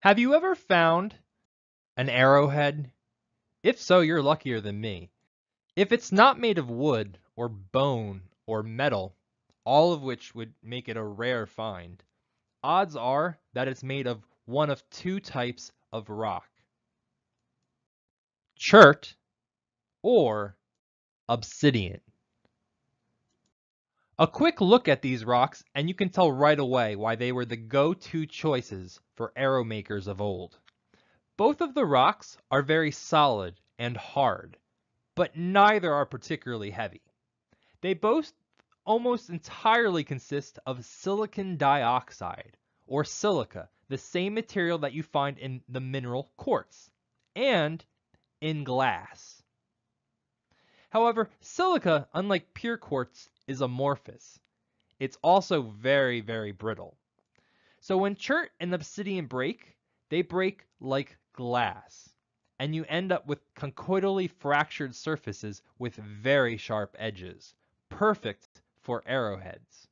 Have you ever found an arrowhead? If so, you're luckier than me. If it's not made of wood or bone or metal, all of which would make it a rare find, odds are that it's made of one of two types of rock. Chert or obsidian. A quick look at these rocks and you can tell right away why they were the go-to choices for arrow makers of old. Both of the rocks are very solid and hard, but neither are particularly heavy. They both almost entirely consist of silicon dioxide, or silica, the same material that you find in the mineral quartz, and in glass. However, silica, unlike pure quartz, is amorphous. It's also very, very brittle. So when chert and obsidian break, they break like glass. And you end up with conchoidally fractured surfaces with very sharp edges, perfect for arrowheads.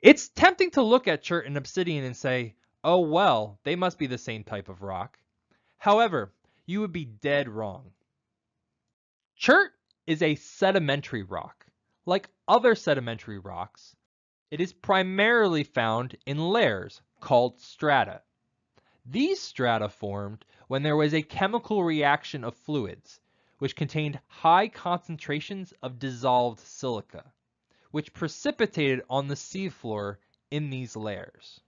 It's tempting to look at chert and obsidian and say, oh well, they must be the same type of rock. However, you would be dead wrong. Chert is a sedimentary rock. Like other sedimentary rocks, it is primarily found in layers called strata. These strata formed when there was a chemical reaction of fluids, which contained high concentrations of dissolved silica, which precipitated on the seafloor in these layers.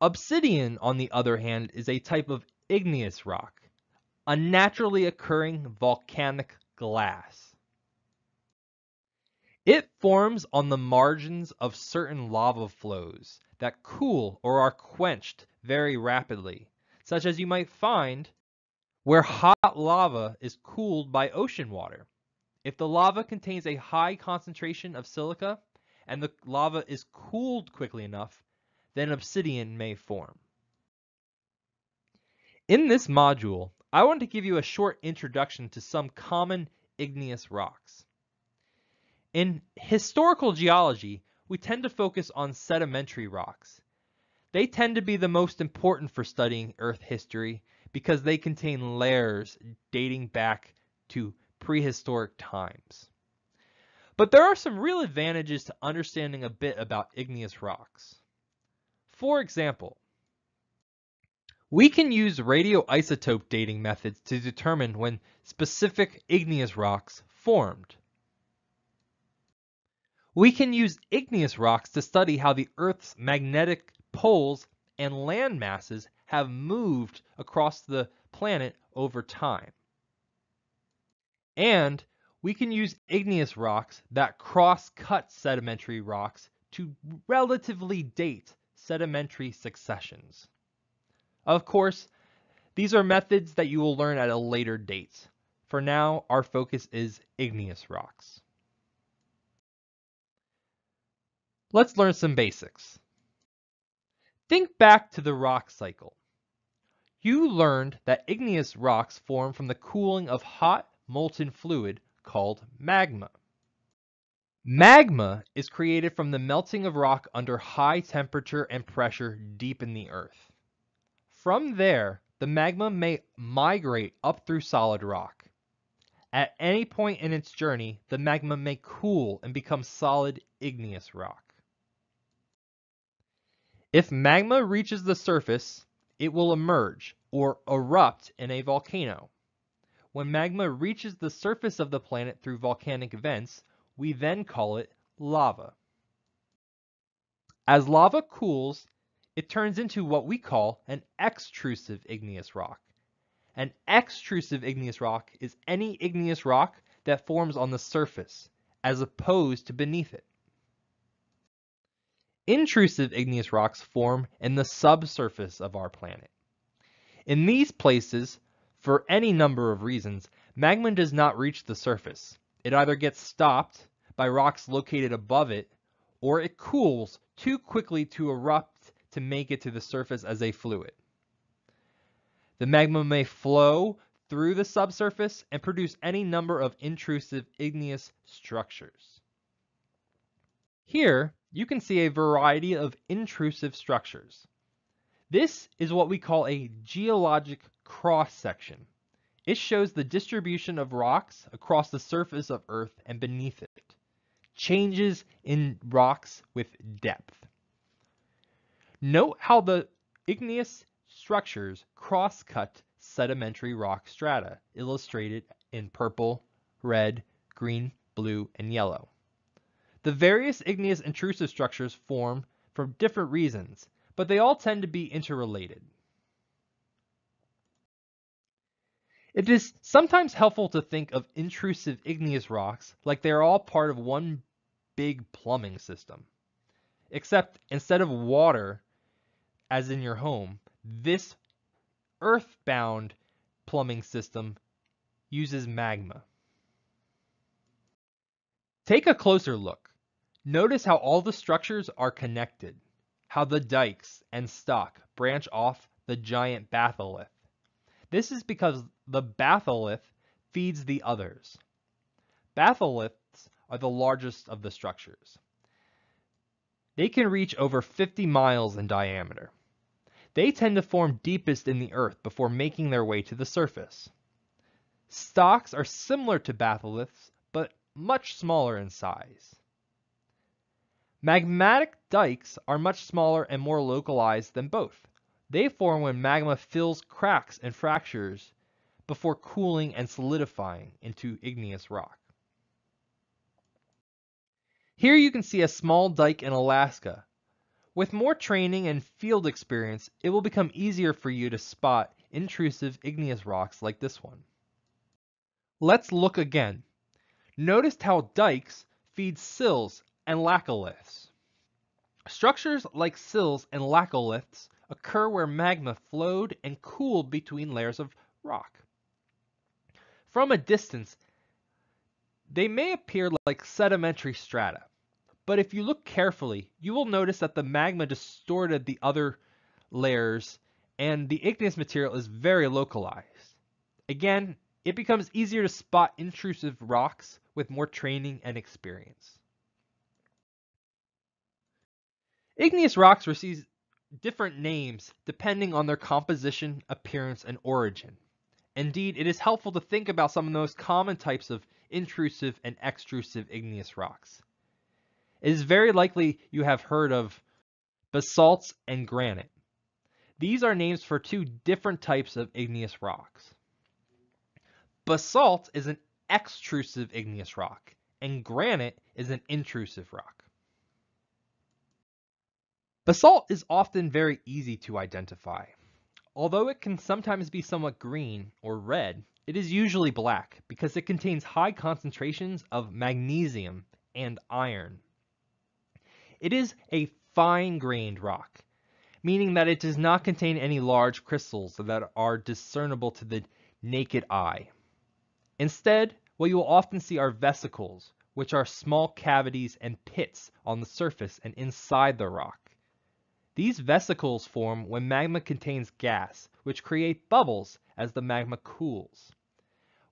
Obsidian, on the other hand, is a type of igneous rock, a naturally occurring volcanic glass. It forms on the margins of certain lava flows that cool or are quenched very rapidly, such as you might find where hot lava is cooled by ocean water. If the lava contains a high concentration of silica and the lava is cooled quickly enough, then obsidian may form. In this module, I want to give you a short introduction to some common igneous rocks. In historical geology, we tend to focus on sedimentary rocks. They tend to be the most important for studying Earth history because they contain layers dating back to prehistoric times. But there are some real advantages to understanding a bit about igneous rocks. For example, we can use radioisotope dating methods to determine when specific igneous rocks formed. We can use igneous rocks to study how the Earth's magnetic poles and land masses have moved across the planet over time. And we can use igneous rocks that cross-cut sedimentary rocks to relatively date sedimentary successions. Of course, these are methods that you will learn at a later date. For now, our focus is igneous rocks. Let's learn some basics. Think back to the rock cycle. You learned that igneous rocks form from the cooling of hot molten fluid called magma. Magma is created from the melting of rock under high temperature and pressure deep in the earth. From there, the magma may migrate up through solid rock. At any point in its journey, the magma may cool and become solid igneous rock. If magma reaches the surface, it will emerge or erupt in a volcano. When magma reaches the surface of the planet through volcanic events, we then call it lava. As lava cools, it turns into what we call an extrusive igneous rock. An extrusive igneous rock is any igneous rock that forms on the surface, as opposed to beneath it. Intrusive igneous rocks form in the subsurface of our planet. In these places, for any number of reasons, magma does not reach the surface. It either gets stopped by rocks located above it, or it cools too quickly to erupt to make it to the surface as a fluid. The magma may flow through the subsurface and produce any number of intrusive igneous structures. Here, you can see a variety of intrusive structures. This is what we call a geologic cross-section. It shows the distribution of rocks across the surface of Earth and beneath it. Changes in rocks with depth. Note how the igneous structures cross-cut sedimentary rock strata, illustrated in purple, red, green, blue, and yellow. The various igneous intrusive structures form for different reasons, but they all tend to be interrelated. It is sometimes helpful to think of intrusive igneous rocks like they are all part of one big plumbing system. Except instead of water, as in your home, this earthbound plumbing system uses magma. Take a closer look. Notice how all the structures are connected, how the dikes and stock branch off the giant batholith. This is because the batholith feeds the others. Batholiths are the largest of the structures. They can reach over 50 miles in diameter. They tend to form deepest in the earth before making their way to the surface. Stocks are similar to batholiths, but much smaller in size. Magmatic dikes are much smaller and more localized than both. They form when magma fills cracks and fractures before cooling and solidifying into igneous rock. Here you can see a small dike in Alaska with more training and field experience, it will become easier for you to spot intrusive igneous rocks like this one. Let's look again. Notice how dikes feed sills and laccoliths. Structures like sills and laccoliths occur where magma flowed and cooled between layers of rock. From a distance, they may appear like sedimentary strata. But if you look carefully, you will notice that the magma distorted the other layers and the igneous material is very localized. Again, it becomes easier to spot intrusive rocks with more training and experience. Igneous rocks receive different names depending on their composition, appearance, and origin. Indeed, it is helpful to think about some of the most common types of intrusive and extrusive igneous rocks. It is very likely you have heard of basalts and granite. These are names for two different types of igneous rocks. Basalt is an extrusive igneous rock, and granite is an intrusive rock. Basalt is often very easy to identify. Although it can sometimes be somewhat green or red, it is usually black because it contains high concentrations of magnesium and iron. It is a fine-grained rock, meaning that it does not contain any large crystals that are discernible to the naked eye. Instead, what you will often see are vesicles, which are small cavities and pits on the surface and inside the rock. These vesicles form when magma contains gas, which create bubbles as the magma cools.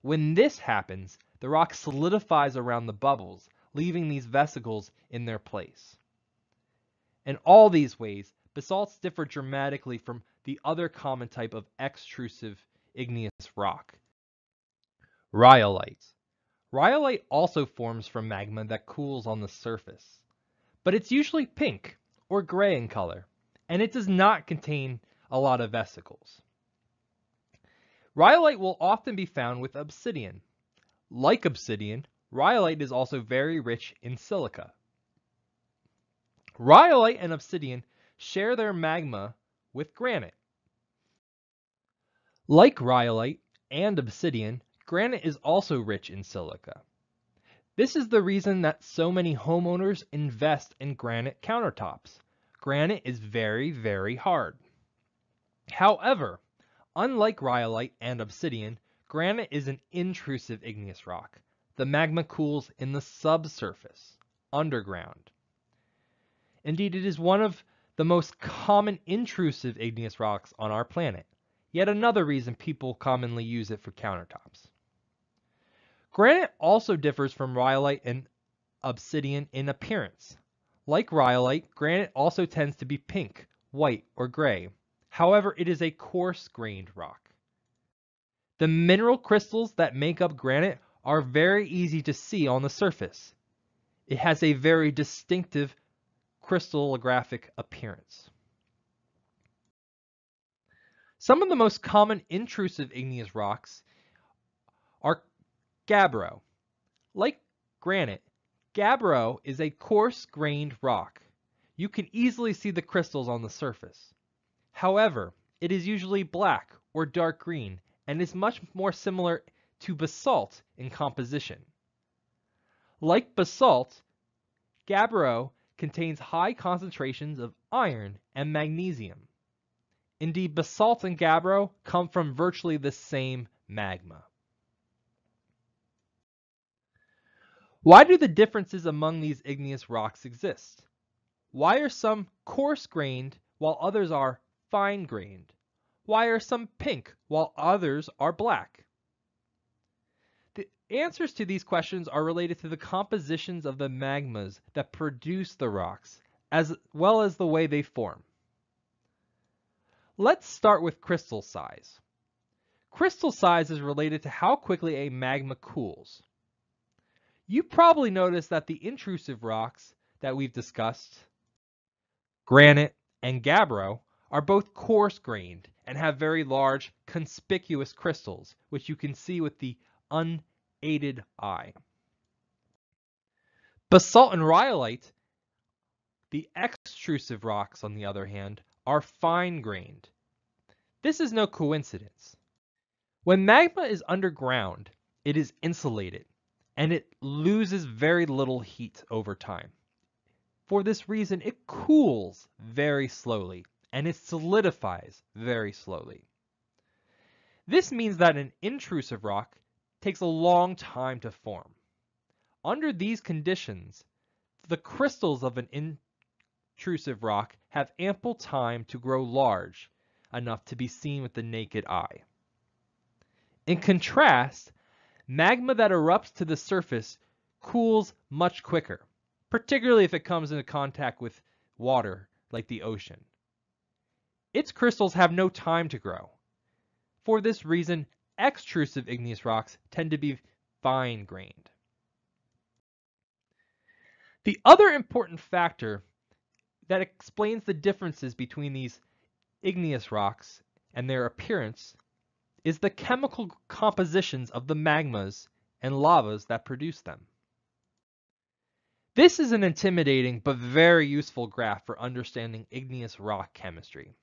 When this happens, the rock solidifies around the bubbles, leaving these vesicles in their place. In all these ways, basalts differ dramatically from the other common type of extrusive igneous rock, rhyolite. Rhyolite also forms from magma that cools on the surface, but it's usually pink or gray in color, and it does not contain a lot of vesicles. Rhyolite will often be found with obsidian. Like obsidian, rhyolite is also very rich in silica. Rhyolite and obsidian share their magma with granite. Like rhyolite and obsidian, granite is also rich in silica. This is the reason that so many homeowners invest in granite countertops. Granite is very, very hard. However, unlike rhyolite and obsidian, granite is an intrusive igneous rock. The magma cools in the subsurface, underground. Indeed, it is one of the most common intrusive igneous rocks on our planet, yet another reason people commonly use it for countertops. Granite also differs from rhyolite and obsidian in appearance. Like rhyolite, granite also tends to be pink, white, or gray. However, it is a coarse-grained rock. The mineral crystals that make up granite are very easy to see on the surface. It has a very distinctive crystallographic appearance. Some of the most common intrusive igneous rocks are gabbro. Like granite, gabbro is a coarse-grained rock. You can easily see the crystals on the surface. However, it is usually black or dark green and is much more similar to basalt in composition. Like basalt, gabbro contains high concentrations of iron and magnesium. Indeed, basalt and gabbro come from virtually the same magma. Why do the differences among these igneous rocks exist? Why are some coarse-grained while others are fine-grained? Why are some pink while others are black? The answers to these questions are related to the compositions of the magmas that produce the rocks, as well as the way they form. Let's start with crystal size. Crystal size is related to how quickly a magma cools. You probably noticed that the intrusive rocks that we've discussed, granite and gabbro, are both coarse-grained and have very large, conspicuous crystals, which you can see with the unaided eye. Basalt and rhyolite, the extrusive rocks on the other hand, are fine-grained. This is no coincidence. When magma is underground, it is insulated, and it loses very little heat over time. For this reason, it cools very slowly, and it solidifies very slowly. This means that an intrusive rock takes a long time to form. Under these conditions, the crystals of an intrusive rock have ample time to grow large enough to be seen with the naked eye. In contrast, magma that erupts to the surface cools much quicker, particularly if it comes into contact with water like the ocean. Its crystals have no time to grow. For this reason, extrusive igneous rocks tend to be fine-grained. The other important factor that explains the differences between these igneous rocks and their appearance is the chemical compositions of the magmas and lavas that produce them. This is an intimidating but very useful graph for understanding igneous rock chemistry.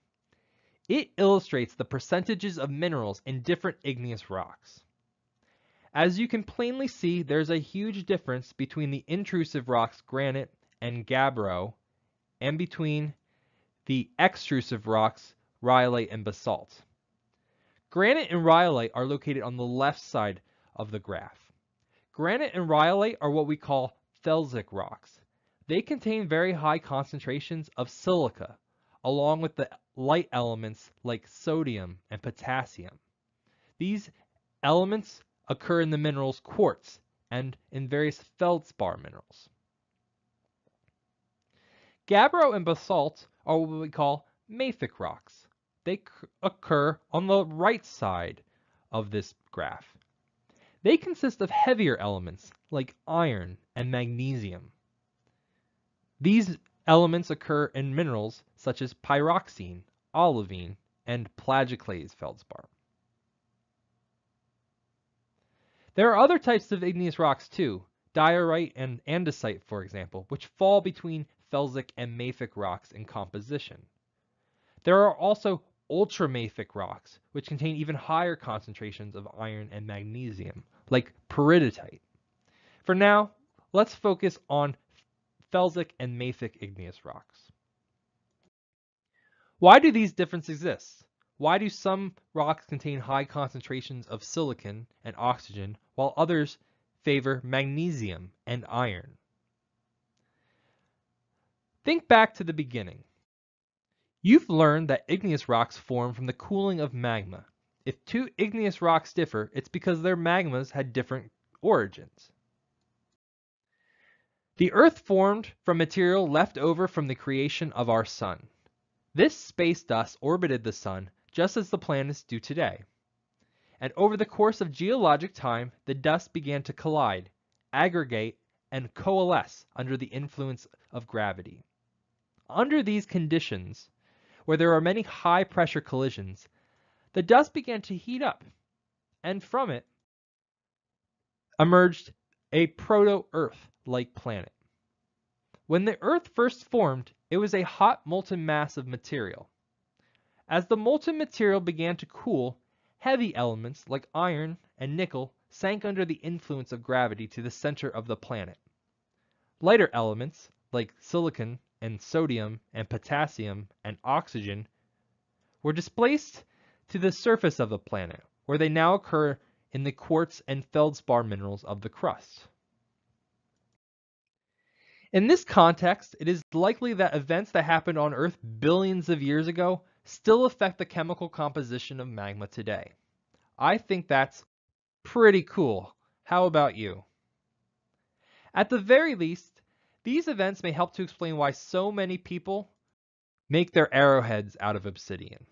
It illustrates the percentages of minerals in different igneous rocks. As you can plainly see, there's a huge difference between the intrusive rocks granite and gabbro and between the extrusive rocks rhyolite and basalt. Granite and rhyolite are located on the left side of the graph. Granite and rhyolite are what we call felsic rocks. They contain very high concentrations of silica, along with the light elements like sodium and potassium. These elements occur in the minerals quartz and in various feldspar minerals. Gabbro and basalt are what we call mafic rocks. They occur on the right side of this graph. They consist of heavier elements like iron and magnesium. These elements occur in minerals such as pyroxene, olivine, and plagioclase feldspar. There are other types of igneous rocks too, diorite and andesite for example, which fall between felsic and mafic rocks in composition. There are also ultramafic rocks, which contain even higher concentrations of iron and magnesium, like peridotite. For now, let's focus on felsic and mafic igneous rocks. Why do these differences exist? Why do some rocks contain high concentrations of silicon and oxygen, while others favor magnesium and iron? Think back to the beginning. You've learned that igneous rocks form from the cooling of magma. If two igneous rocks differ, it's because their magmas had different origins. The Earth formed from material left over from the creation of our Sun. This space dust orbited the sun just as the planets do today. And over the course of geologic time, the dust began to collide, aggregate, and coalesce under the influence of gravity. Under these conditions, where there are many high pressure collisions, the dust began to heat up, and from it emerged a proto-Earth like planet. When the Earth first formed, it was a hot molten mass of material. As the molten material began to cool, heavy elements like iron and nickel sank under the influence of gravity to the center of the planet. Lighter elements like silicon and sodium and potassium and oxygen were displaced to the surface of the planet, where they now occur in the quartz and feldspar minerals of the crust. In this context, it is likely that events that happened on Earth billions of years ago still affect the chemical composition of magma today. I think that's pretty cool. How about you? At the very least, these events may help to explain why so many people make their arrowheads out of obsidian.